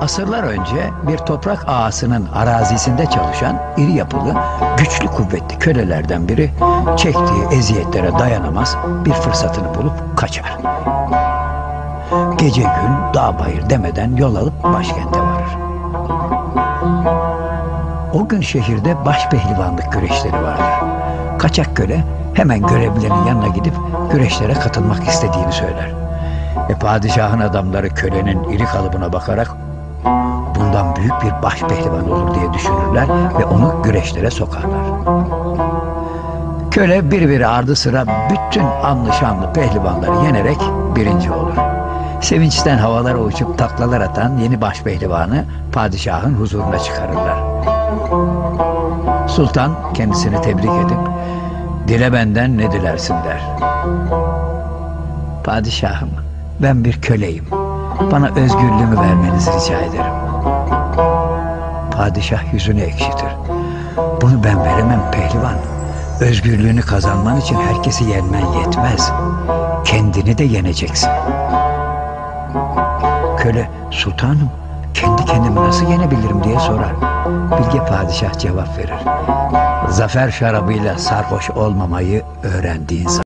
Asırlar önce bir toprak ağasının arazisinde çalışan iri yapılı, güçlü kuvvetli kölelerden biri çektiği eziyetlere dayanamaz bir fırsatını bulup kaçar. Gece gün dağ bayır demeden yol alıp başkente varır. O gün şehirde baş pehlivanlık güreşleri vardır. Kaçak köle hemen görevlilerin yanına gidip güreşlere katılmak istediğini söyler. Ve padişahın adamları kölenin iri kalıbına bakarak bundan büyük bir baş pehlivan olur diye düşünürler ve onu güreşlere sokarlar. Köle bir bir ardı sıra bütün anlı pehlivanları yenerek birinci olur. Sevinçten havalara uçup taklalar atan yeni baş pehlivanı padişahın huzuruna çıkarırlar. Sultan kendisini tebrik edip dile benden ne dilersin der. Padişahım ben bir köleyim. Bana özgürlüğümü vermenizi rica ederim. Padişah yüzünü ekşitir. Bunu ben veremem pehlivan. Özgürlüğünü kazanman için herkesi yenmen yetmez. Kendini de yeneceksin. Köle sultanım kendi kendimi nasıl yenebilirim diye sorar. Bilge padişah cevap verir. Zafer şarabıyla sarhoş olmamayı öğrendiğin zaman.